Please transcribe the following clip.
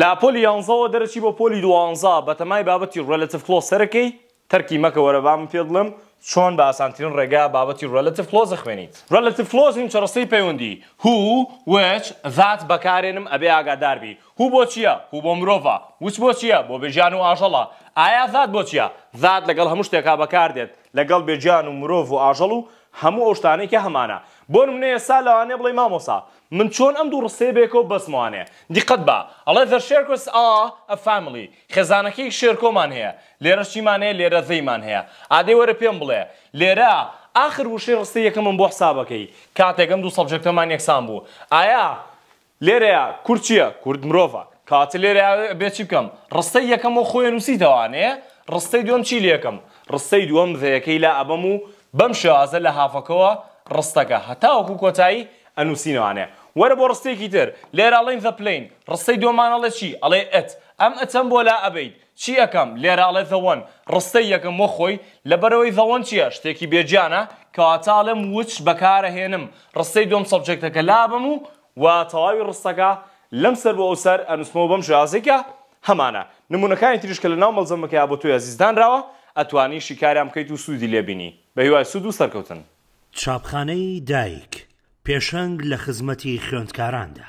لە پۆلی یانزەوە دەرەچی بۆ پۆلی دوانزە بەتەمای بابەتی ڕێلەتڤ کڵۆز سەرەکەی تەرکی مەکە وەرە با من پێت بڵێم چۆن بە ئاسانترین ڕێگا بابەتی ڕێلەتڤ کڵۆز ئەخوێنیت ڕێلەتڤ کڵۆز نیمچە ڕستەی پەیوەندی، who، which، that، بەکارێنم ئەبێ ئاگادار بی who بۆ چیە who بۆ مرۆڤە which بۆ چیە بۆ بێجان و ئاژەڵە ئایا that بۆ چیە that لەگەڵ هەموو شتێکا بەکاردێت لەگەڵ بێجان و مرۆڤ و ئاژەڵ و هەموو ئەو شتانەی کە هەمانە بۆ نمونە ئێستا لەوانەیە بڵێی مامۆسا من چۆن ئەم دوو ڕستەیە بەیەکەوە ببەستمەوانێ دیقەت بە ئەڵێ the Sherkos are a family خێزانەکەی شێرکۆمان هەیە لێرە چیمان هەیە لێرە they مان هەیە ئادەی وەرە پێم بڵێ لێرە ئاخر وشەی ڕستەی یەکەمم بۆ حساب ئەکەی کاتێک ئەم دوو سەبجەکتەمان یەکسان بوو ئایا لێرەیا کورد چیە کورد مرۆڤە کاتێ لێرەیا ئەبێ چی بکەم ڕستەی یەکەم وەک خۆی نووسیتەوانێ ڕستەی دووەم چی لێکەم ڕستەی دووەم the ەکەی لا ئەبەم و بەم شێوازە لە هافەکەوە ڕستەکە هەتاوەکو کۆتایی ئە نوسینەوە ئانێ وەرە بۆ ڕستێکی تر لێرە ئەڵێین the plane ڕستەی دوەمان ئەڵێ چی ئەڵێ it ئەم ئتەم بۆ لا ئەبەیت چی ئەکەم لێرە ئەڵێ the one ڕستەی یەکەم وە خۆی لەبەرئەوەی the one چیە شتێکی بێ جانە کەواتە ئەڵێم which بەکارئەهێنم ڕستەی دوەم سەبجێکتەکە لا ئەبەم و و تەواوی ڕستەکە لەم سەر بۆ ئەو سەر ئەنوسمەوە بەم شێوازەی کە هەمانە نمونەکانی تریش کە لەناو مەلزەمەکەیا بۆ تۆی ئەزیز دانراوە ئەتوانی شیکاریان بکەیت و سودی لێ بینی بەهیوای سود و سەرکەوتن. چاپخانەی دایک، پێشەنگ لە خزمەتی خوێندکاراندا.